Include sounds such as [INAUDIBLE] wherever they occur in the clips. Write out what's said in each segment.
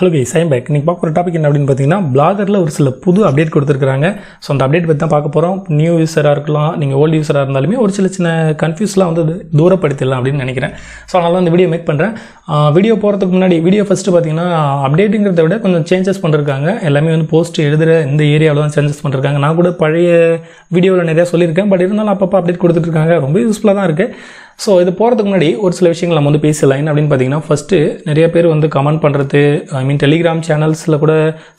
Hello கை சைம் back இன்றைக்கி பார்க்குற topic என்ன அப்படின்னு பார்த்தீங்கன்னா பிளாகரில் ஒரு சில புது அப்டேட் கொடுத்துருக்காங்க ஸோ அந்த அப்டேட் பற்றி தான் பார்க்க போகிறோம் நியூ யூஸராக இருக்கலாம் நீங்கள் ஓல்டு யூஸராக இருந்தாலுமே ஒரு சில சின்ன கன்ஃபியூஸ்லாம் வந்து தூரப்படுத்திடலாம் அப்படின்னு நினைக்கிறேன். ஸோ அதனால் அந்த வீடியோ மேக் பண்ணுறேன் வீடியோ போகிறதுக்கு முன்னாடி வீடியோ ஃபஸ்ட்டு பார்த்தீங்கன்னா அப்டேட்டுங்கிறத விட கொஞ்சம் சேஞ்சஸ் பண்ணிருக்காங்க. எல்லாமே வந்து போஸ்ட் எழுதுகிற இந்த ஏரியாவில் தான் சேஞ்சஸ் பண்ணிருக்காங்க. நான் கூட பழைய வீடியோவில் நிறையா சொல்லியிருக்கேன். பட் இருந்தாலும் அப்பப்போ அப்டேட் கொடுத்துட்ருக்காங்க ரொம்ப யூஸ்ஃபுல்லாக தான் இருக்குது ஸோ இது போகிறதுக்கு முன்னாடி ஒரு சில விஷயங்கள் நம்ம வந்து பேசலாம். என்ன அப்படின்னு பார்த்தீங்கன்னா ஃபஸ்ட்டு நிறைய பேர் வந்து கமெண்ட் பண்ணுறது ஐ மீன் டெலிகிராம் சேனல்ஸில் கூட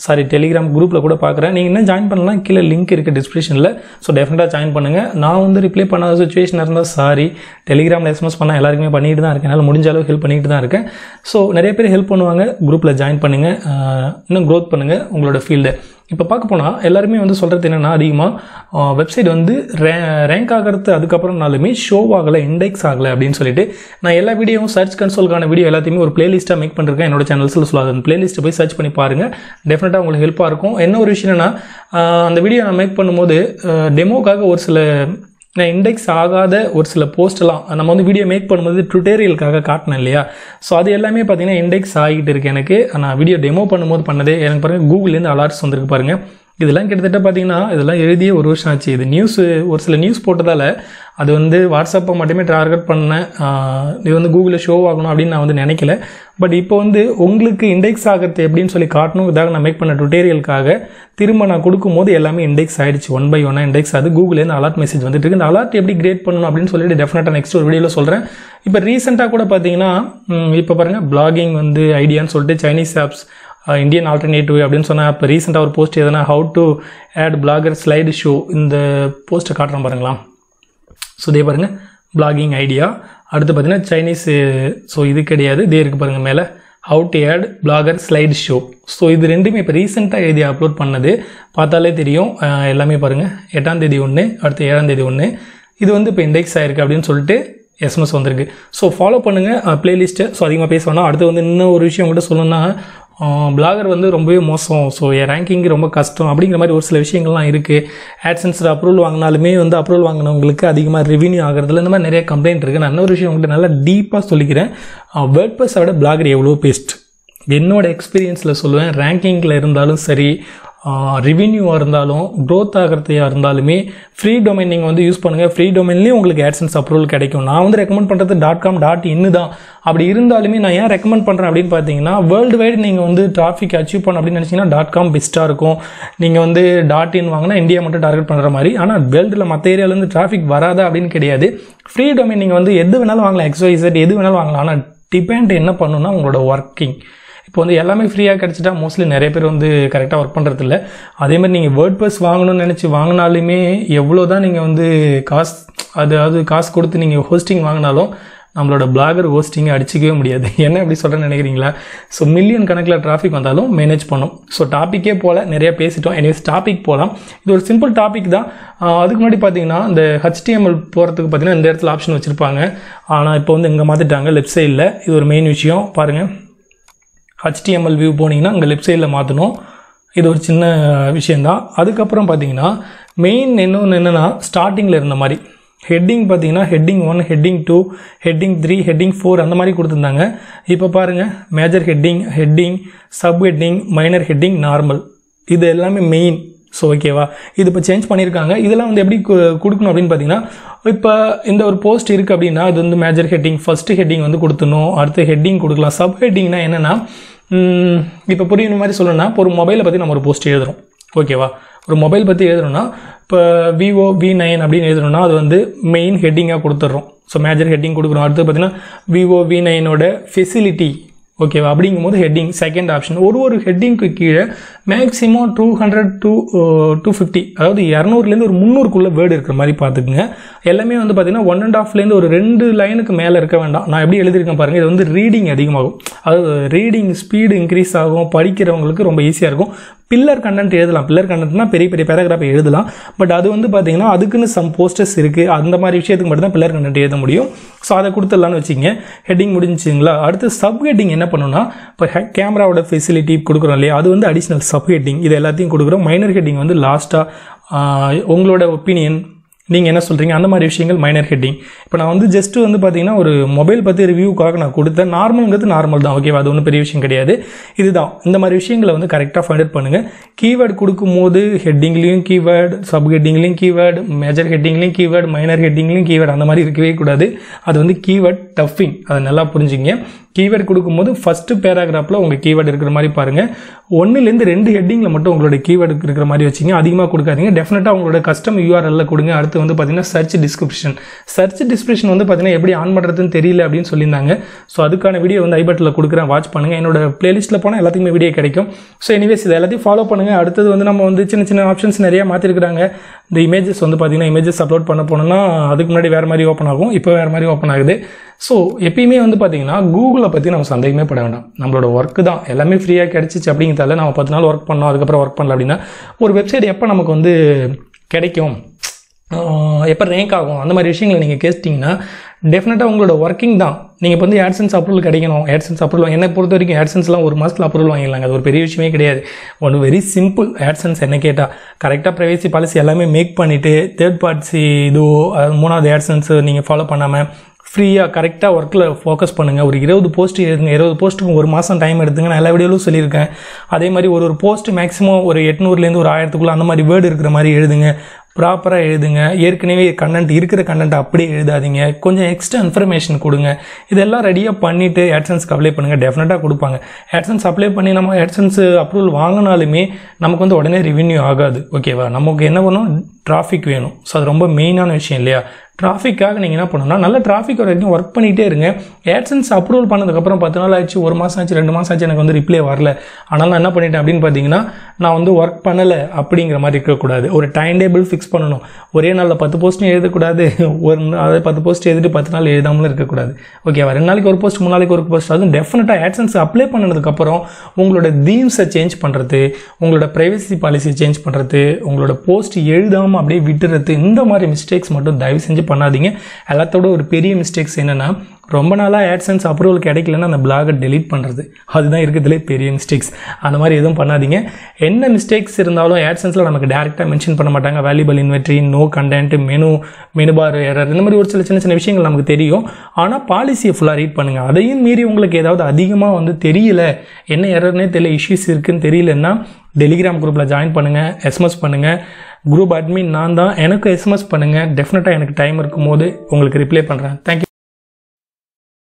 சாரி டெலிகிராம் குரூப்பில் கூட பார்க்குறேன் நீங்கள் என்ன ஜாயின் பண்ணலாம். கீழே லிங்க் இருக்குது டிஸ்கிரிப்ஷனில் ஸோ டெஃபினட்டாக ஜாயின் பண்ணுங்கள் நான் வந்து ரிப்ளை பண்ணாத சுச்சுவேஷன் இருந்தால் சாரி டெலிகிராமில் எஸ்எம்எஸ் பண்ணால் எல்லாருக்குமே பண்ணிட்டு தான் இருக்கேன். என்னால் முடிஞ்ச அளவு ஹெல்ப் பண்ணிட்டு தான் இருக்கேன். ஸோ நிறைய பேர் ஹெல்ப் பண்ணுவாங்க. குரூப்பில் ஜாயின் பண்ணுங்கள் இன்னும் க்ரோத் பண்ணுங்கள் உங்களோட ஃபீல்டை இப்போ பார்க்க போனால் எல்லாருமே வந்து சொல்கிறது என்னென்னா அதிகமாக வெப்சைட் வந்து ரே ரேங்க் ஆகிறது அதுக்கப்புறம்னாலுமே ஷோ ஆகலை இண்டெக்ஸ் ஆகலை அப்படின்னு சொல்லிட்டு நான் எல்லா வீடியோவும் சர்ச் கன்சோலுக்கான வீடியோ எல்லாத்தையுமே ஒரு பிளேலிஸ்ட்டாக மேக் பண்ணிருக்கேன் என்னோட சேனல்ஸில் சொல்லாது. அந்த பிளேலிஸ்ட்டை போய் சர்ச் பண்ணி பாருங்கள் டெஃபினட்டாக உங்களுக்கு ஹெல்ப்பாக இருக்கும். என்ன ஒரு விஷயம் என்னன்னா அந்த வீடியோ நான் மேக் பண்ணும்போது டெமோக்காக ஒரு சில நான் இண்டெக்ஸ் ஆகாத ஒரு சில போஸ்ட்லாம் நம்ம வந்து வீடியோ மேக் பண்ணும்போது டுட்டோரியலுக்காக காட்டினேன் இல்லையா? ஸோ அது எல்லாமே பார்த்தீங்கன்னா இண்டெக்ஸ் ஆகிட்டு இருக்கு எனக்கு. நான் வீடியோ டெமோ பண்ணும்போது பண்ணதே எனக்கு பாருங்கள் கூகுள்லேருந்து அலார்ட்ஸ் வந்திருக்கு பாருங்கள் இதெல்லாம் கிட்டத்தட்ட பார்த்தீங்கன்னா இதெல்லாம் எழுதியே ஒரு வருஷம் ஆச்சு. இது நியூஸ் ஒரு சில நியூஸ் போட்டதால் அது வந்து வாட்ஸ்அப்பை மட்டுமே டார்கெட் பண்ணேன் இது வந்து கூகுளில் ஷோ ஆகணும் அப்படின்னு நான் வந்து நினைக்கல. பட் இப்போ வந்து உங்களுக்கு இண்டெக்ஸ் ஆகிறது எப்படின்னு சொல்லி காட்டணும். இதாக நான் மேக் பண்ண டுட்டோரியலுக்காக திரும்ப நான் கொடுக்கும்போது எல்லாமே இண்டெக்ஸ் ஆகிடுச்சு ஒன் பை ஒன்னாக இண்டெக்ஸ் அது கூகுள்லேருந்து அலர்ட் மெசேஜ் வந்துட்டு இருக்கு. இந்த அலர்ட் எப்படி கிரியேட் பண்ணணும் அப்படின்னு சொல்லிட்டு டெஃபினட்டாக நெக்ஸ்ட் ஒரு வீடியோவில் சொல்கிறேன் இப்போ ரீசெண்டாக கூட பார்த்தீங்கன்னா இப்போ பாருங்கள் பிளாகிங் வந்து ஐடியான்னு சொல்லிட்டு சைனீஸ் ஆப்ஸ் இந்தியன் ஆல்டர்னேட்டிவ் அப்படின்னு சொன்னால் இப்போ ரீசெண்டாக ஒரு போஸ்ட் எதுனா how to add Blogger slide show இந்த போஸ்ட்டை காட்டுறோம் பாருங்களா ஸோ இதே பாருங்கள் பிளாகிங் ஐடியா அடுத்து பார்த்தீங்கன்னா சைனீஸ் ஸோ இது கிடையாது இதே இருக்குது பாருங்கள் மேலே. How to add Blogger slide show so இது ரெண்டுமே இப்போ ரீசெண்டாக எழுதி அப்லோட் பண்ணது. பார்த்தாலே தெரியும். எல்லாமே பாருங்கள் எட்டாம் தேதி ஒன்று அடுத்து ஏழாம் தேதி ஒன்று இது வந்து இப்போ இண்டெக்ஸ் ஆயிருக்கு அப்படின்னு சொல்லிட்டு எஸ்எம்எஸ் வந்திருக்கு. ஸோ ஃபாலோ பண்ணுங்கள் ப்ளேலிஸ்ட்டு ஸோ அதிகமாக பேச வேணாம். அடுத்து வந்து இன்னும் ஒரு விஷயம் கூட சொல்லணும்னா பிளாகர் வந்து ரொம்பவே மோசம். ஸோ என் ரேங்கிங் ரொம்ப கஷ்டம். அப்படிங்கிற மாதிரி ஒரு சில விஷயங்கள்லாம் இருக்குது ஆட்சன்ஸில் அப்ரூவல் வாங்கினாலுமே வந்து அப்ரூவல் வாங்கினவங்களுக்கு அதிகமாக ரெவன்யூ ஆகிறதுல இந்த மாதிரி நிறைய கம்ப்ளைண்ட் இருக்குது நான் இன்னொரு விஷயம் உங்கள்கிட்ட நல்லா டீப்பாக சொல்லிக்கிறேன். வேர்ட் பஸை விட பிளாகர் எவ்வளோ பெஸ்ட் என்னோட எக்ஸ்பீரியன்ஸில் சொல்லுவேன். ரேங்கிங்கில் இருந்தாலும் சரி ரிவென்யூவாக இருந்தாலும் க்ரோத் ஆகிறதையாக இருந்தாலுமே ஃப்ரீ டொமைன் நீங்கள் வந்து யூஸ் பண்ணுங்கள் ஃப்ரீ டொமைன்லேயும் உங்களுக்கு ஆட்சன்ஸ் அப்ரூவல் கிடைக்கும். நான் வந்து ரெக்கமெண்ட் பண்ணுறது டாட் காம் டாட் இன்னு தான். அப்படி இருந்தாலுமே நான் ஏன் ரெக்கமெண்ட் பண்ணுறேன் அப்படின்னு பார்த்தீங்கன்னா வேர்ல்டு வைடு நீங்கள் வந்து டிராஃபிக் அச்சீவ் பண்ண அப்படின்னு நினச்சிங்கன்னா டாட் காம் பெஸ்ட்டாக இருக்கும். நீங்கள் வந்து டாட் இன் வாங்கினா இந்தியா மட்டும் டார்கெட் பண்ணுற மாதிரி. ஆனால் வேர்ல்டில் மற்ற ஏரியாவிலேருந்து டிராஃபிக் வராதா அப்படின்னு கிடையாது. ஃப்ரீ டொமைன் நீங்கள் வந்து எது வேணாலும் வாங்கலாம். எக்ஸ்ஒய்செட் எது வேணாலும் வாங்கலாம். ஆனால் டிபெண்ட் என்ன பண்ணுன்னா உங்களோட ஒர்க்கிங் இப்போ வந்து எல்லாமே ஃப்ரீயாக கிடச்சிட்டா மோஸ்ட்லி நிறைய பேர் வந்து கரெக்டாக ஒர்க் பண்ணுறது இல்லை அதேமாதிரி நீங்கள் வேர்ட் பஸ் வாங்கணும்னு நினச்சி வாங்கினாலுமே எவ்வளோ தான் நீங்கள் வந்து காசு அதாவது காசு கொடுத்து நீங்கள் ஹோஸ்டிங் வாங்கினாலும் நம்மளோட பிளாகர் ஹோஸ்டிங்கை அடிச்சிக்கவே முடியாது. [LAUGHS] என்ன எப்படி சொல்கிறேன்னு நினைக்கிறீங்களா? ஸோ மில்லியன் கணக்கில் டிராஃபிக் வந்தாலும் மேனேஜ் பண்ணும். ஸோ டாப்பிக்கே போல் நிறையா பேசிட்டோம். எனிவேஸ் டாபிக் போகலாம் இது ஒரு சிம்பிள் டாபிக் தான். அதுக்கு முன்னாடி பார்த்தீங்கன்னா இந்த ஹெச்டிஎம்எல் போகிறதுக்கு பார்த்தீங்கன்னா இந்த இடத்துல ஆப்ஷன் வச்சுருப்பாங்க. ஆனால் இப்போ வந்து இங்கே மாற்றிட்டாங்க லெஃப்ட் சைடில் இது ஒரு மெயின் விஷயம். பாருங்கள் ஹச்டிஎம்எல் வியூ போனீங்கன்னா அங்கே லெஃப்ட் சைடில் மாற்றணும் இது ஒரு சின்ன விஷயந்தான் அதுக்கப்புறம் பார்த்தீங்கன்னா மெயின் இன்னொன்று என்னென்னா ஸ்டார்டிங்கில் இருந்த மாதிரி. ஹெட்டிங் பார்த்தீங்கன்னா heading one heading two heading three heading four அந்த மாதிரி கொடுத்துருந்தாங்க. இப்போ பாருங்கள் major heading heading sub heading minor heading normal இது எல்லாமே மெயின் ஸோ ஓகேவா இது இப்போ சேஞ்ச் பண்ணியிருக்காங்க. இதெல்லாம் வந்து எப்படி கொடுக்கணும் அப்படின்னு பார்த்தீங்கன்னா இப்போ இந்த ஒரு போஸ்ட் இருக்குது அப்படின்னா இது வந்து மேஜர் ஹெட்டிங் ஃபஸ்ட்டு ஹெட்டிங் வந்து கொடுத்துணும் அடுத்து ஹெட்டிங் கொடுக்கலாம். சப் ஹெட்டிங்னா என்னென்னா இப்போ புரியுற மாதிரி சொல்லணும்னா இப்போ ஒரு மொபைலை பற்றி நம்ம ஒரு போஸ்ட் எழுதுகிறோம் ஓகேவா ஒரு மொபைல் பற்றி எழுதுறோம்னா இப்போ விவோ வி நைன் அப்படின்னு எழுதுறோம்னா அது வந்து மெயின் ஹெட்டிங்காக கொடுத்துட்றோம் ஸோ மேஜர் ஹெட்டிங் கொடுக்குறோம். அடுத்து பார்த்தீங்கன்னா விவோ வி நைனோட ஃபெசிலிட்டி ஓகேவா அப்படிங்கும்போது ஹெட்டிங் செகண்ட் ஆப்ஷன் ஒரு ஒரு ஹெட்டிங்க்கு கீழே maximum two hundred to two fifty அதாவது இரநூறுலேருந்து ஒரு முந்நூறுக்குள்ளே வேர்டு இருக்கிற மாதிரி பார்த்துக்குங்க. எல்லாமே வந்து பார்த்தீங்கன்னா ஒன் அண்ட் ஆஃப்லேருந்து ஒரு ரெண்டு லைனுக்கு மேலே இருக்க வேண்டாம். நான் எப்படி எழுதியிருக்கேன் பாருங்கள் இது வந்து ரீடிங் அதிகமாகும். அதாவது ரீடிங் ஸ்பீடு இன்க்ரீஸ் ஆகும். படிக்கிறவங்களுக்கு ரொம்ப ஈஸியாக இருக்கும். பில்லர் கண்டென்ட் எழுதலாம். பில்லர் கண்டென்ட்னா பெரிய பெரிய பேராகிராஃப் எழுதலாம். பட் அது வந்து பார்த்தீங்கன்னா அதுக்குன்னு சம் போஸ்டர்ஸ் இருக்குது அந்த மாதிரி விஷயத்துக்கு மட்டும் தான் பில்லர் கண்டென்ட் எழுத முடியும். ஸோ அதை கொடுத்துடலான்னு வச்சுங்க ஹெட்டிங் முடிஞ்சுங்களா? அடுத்து சப் ஹெட்டிங் என்ன பண்ணணும்னா இப்போ கேமராவோட ஃபெசிலிட்டி கொடுக்குறோம் இல்லையா? அது வந்து அடிஷ்னல் சப் ஹெட்டிங் இது எல்லாத்தையும் கொடுக்குறோம். மைனர் ஹெட்டிங் வந்து லாஸ்ட்டாக உங்களோட ஒப்பீனியன் நீங்கள் என்ன சொல்கிறீங்க அந்த மாதிரி விஷயங்கள் மைனர் ஹெட்டிங் இப்போ நான் வந்து ஜஸ்ட் வந்து பார்த்தீங்கன்னா ஒரு மொபைல் பற்றி ரிவ்யூக்காக நான் கொடுத்தேன். நார்மல்ங்கிறது நார்மல் தான் ஓகேவா அது ஒன்றும் பெரிய விஷயம் கிடையாது. இதுதான். இந்த மாதிரி விஷயங்களை வந்து கரெக்டாக ஃபைண்ட் அவுட் பண்ணுங்கள் கீவேர்டு கொடுக்கும்போது ஹெட்டிங்லேயும் கீவேர்டு சப் ஹெட்டிங்லேயும் கீவேர்டு மேஜர் ஹெட்டிங்லேயும் கீவேர்டு மைனர் ஹெட்டிங்லேயும் கீவேர்டு அந்த மாதிரி இருக்கவே கூடாது. அது வந்து கீவேர்ட் டஃபிங் அதை நல்லா புரிஞ்சுங்க கீவேர்டு கொடுக்கும்போது ஃபஸ்ட்டு பேராகிராஃபில் உங்கள் கீவேர்டு இருக்கிற மாதிரி பாருங்கள் ஒன்றுலேருந்து ரெண்டு ஹெட்டிங்கில் மட்டும் உங்களோட கீவேர்டு இருக்கிற மாதிரி வச்சிங்க அதிகமாக கொடுக்காதீங்க. டெஃபினட்டாக உங்களோட கஸ்டம் யூஆர்எல்ல கொடுங்க. அடுத்து வந்து பார்த்தீங்கன்னா சர்ச் டிஸ்கிரிப்ஷன் சர்ச் டிஸ்கிரிப்ஷன் வந்து பார்த்தீங்கன்னா எப்படி ஆன் பண்ணுறதுன்னு தெரியல அப்படின்னு சொல்லியிருந்தாங்க. ஸோ அதுக்கான வீடியோ வந்து ஐபட்டில் கொடுக்குறேன். வாட்ச் பண்ணுங்கள் என்னோட பிளேலிஸ்ட்டில் போனால் எல்லாத்துக்குமே வீடியோ கிடைக்கும். ஸோ எனிவேஸ் இதை எல்லாத்தையும் ஃபாலோ பண்ணுங்கள் அடுத்தது வந்து நம்ம வந்து சின்ன சின்ன ஆப்ஷன்ஸ் நிறையா மாற்றிருக்கிறாங்க இந்த இமேஜஸ் வந்து பார்த்தீங்கன்னா இமேஜஸ் அப்லோட் பண்ண போனோம்னா அதுக்கு முன்னாடி வேறு மாதிரி ஓப்பன் ஆகும். இப்போ வேறு மாதிரி ஓப்பன் ஆகுது. ஸோ எப்பயுமே வந்து பார்த்தீங்கன்னா கூகுளை பற்றி நம்ம சந்தேகமே பட வேண்டாம். நம்மளோட ஒர்க்கு தான். எல்லாமே ஃப்ரீயாக கிடச்சிச்சு அப்படிங்கிறதால நம்ம பத்து நாள் ஒர்க் பண்ணோம் அதுக்கப்புறம் ஒர்க் பண்ணல அப்படின்னா ஒரு வெப்சைட் எப்போ நமக்கு வந்து கிடைக்கும்? எப்போ ரேங்க் ஆகும்? அந்த மாதிரி விஷயங்களை நீங்கள் கேட்டிங்கன்னா டெஃபினட்டாக உங்களோட ஒர்க்கிங் தான். நீங்கள் இப்போ வந்து ஆட்சன்ஸ் அப்ரூவல் கிடைக்கணும். ஆட்சன்ஸ் அப்ரூவல் என்னை பொறுத்த வரைக்கும் ஆட்சன்ஸ்லாம் ஒரு மாதத்தில் அப்ரூவல் வாங்கிடலாங்க. அது ஒரு பெரிய விஷயமே கிடையாது. ஒன்று வெரி சிம்பிள் ஆட்சன்ஸ் என்ன கேட்டால் கரெக்டாக ப்ரைவேசி பாலிசி எல்லாமே மேக் பண்ணிவிட்டு தேர்ட் பார்ட்டி இதுவோ மூணாவது ஆட்சன்ஸ் நீங்கள் ஃபாலோ பண்ணாமல் ஃப்ரீயாக கரெக்டாக ஒர்க்கில் ஃபோக்கஸ் பண்ணுங்கள் ஒரு இருபது போஸ்ட் எழுதுங்க இருபது போஸ்ட்டுக்கு ஒரு மாதம் டைம் எடுத்துங்க. நான் எல்லா வீடியோவிலும் சொல்லியிருக்கேன். அதே மாதிரி ஒரு ஒரு போஸ்ட் மேக்ஸிமம் ஒரு எட்நூறுலேருந்து ஒரு ஆயிரத்துக்குள்ளே அந்த மாதிரி வேர்டு இருக்கிற மாதிரி எழுதுங்க. ப்ராப்பராக எழுதுங்க. ஏற்கனவே கண்டென்ட் இருக்கிற கண்டென்ட் அப்படியே எழுதாதீங்க. கொஞ்சம் எக்ஸ்ட்ரா இன்ஃபர்மேஷன் கொடுங்க. இதெல்லாம் ரெடியாக பண்ணிவிட்டு ஆட்சன்ஸ்க்கு அப்ளை பண்ணுங்கள் டெஃபினட்டாக கொடுப்பாங்க. ஆட்சன்ஸ் அப்ளை பண்ணி நம்ம ஆட்சன்ஸ் அப்ரூவல் வாங்கினாலுமே நமக்கு வந்து உடனே ரெவென்யூ ஆகாது. ஓகேவா நமக்கு என்ன பண்ணணும் டிராஃபிக் வேணும். ஸோ அது ரொம்ப மெயினான விஷயம் இல்லையா? டிராஃபிக்காக நீங்கள் என்ன பண்ணணும்னா நல்ல டிராஃபிக் வரைக்கும் ஒர்க் பண்ணிகிட்டே இருங்க. ஏட்சன்ஸ் அப்ரூவல் பண்ணதுக்கப்புறம் பத்து நாள் ஆச்சு ஒரு மாதம் ஆச்சு ரெண்டு மாதம் ஆச்சு எனக்கு வந்து ரிப்ளை வரல. ஆனால் நான் என்ன பண்ணிட்டேன் அப்படின்னு பார்த்தீங்கன்னா நான் வந்து ஒர்க் பண்ணலை அப்படிங்கிற மாதிரி இருக்கக்கூடாது. ஒரு டைம் டேபிள் ஃபிக்ஸ் பண்ணணும். ஒரே நாளில் பத்து போஸ்ட்டும் எழுதக்கூடாது. [LAUGHS] ஒரு நாள் பத்து போஸ்ட் எழுதிட்டு பத்து நாள் எழுதாமலும் இருக்கக்கூடாது. ஓகேவா ரெண்டு நாளைக்கு ஒரு போஸ்ட் மூணு நாளைக்கு ஒரு போஸ்ட் அதுவும் டெஃபினட்டாக ஏட்சன்ஸ் அப்ளை பண்ணதுக்கப்புறம் உங்களோட தீம்ஸை சேஞ்ச் பண்ணுறது உங்களோட ப்ரைவசி பாலிசியை சேஞ்ச் பண்ணுறது உங்களோட போஸ்ட் எழுதாமல் அப்படியே விட்டுறது. இந்த மாதிரி மிஸ்டேக்ஸ் மட்டும் தயவு செஞ்சு பண்ணாதீங்க. எல்லாத்தோட ஒரு பெரிய மிஸ்டேக்ஸ் என்னென்னா ரொம்ப நாளாக ஆட்சன்ஸ் அப்ரூவல் கிடைக்கலன்னா அந்த பிளாகை டெலீட் பண்ணுறது அதுதான் இருக்கிறதுலே பெரிய மிஸ்டேக்ஸ் அந்த மாதிரி எதுவும் பண்ணாதீங்க. என்ன மிஸ்டேக்ஸ் இருந்தாலும் ஆட்சன்ஸில் நமக்கு டேரெக்டாக மென்ஷன் பண்ண மாட்டாங்க. Valuable inventory no content menu menu bar error இந்த மாதிரி ஒரு சில சின்ன சின்ன விஷயங்கள் நமக்கு தெரியும். ஆனால் பாலிசியை ஃபுல்லாக ரீட் பண்ணுங்கள் அதையும் மீறி உங்களுக்கு ஏதாவது அதிகமாக வந்து தெரியல. என்ன எரர்னே தெரியல இஷ்யூஸ் இருக்குதுன்னு தெரியலன்னா டெலிகிராம் குரூப்பில் ஜாயின் பண்ணுங்கள் எஸ்எம்எஸ் பண்ணுங்கள் குரூப் அட்மின் நான் தான் எனக்கு எஸ்எம்எஸ் பண்ணுங்கள் டெஃபினட்டாக எனக்கு டைம் இருக்கும்போது உங்களுக்கு ரிப்ளை பண்ணுறேன் தேங்க்யூ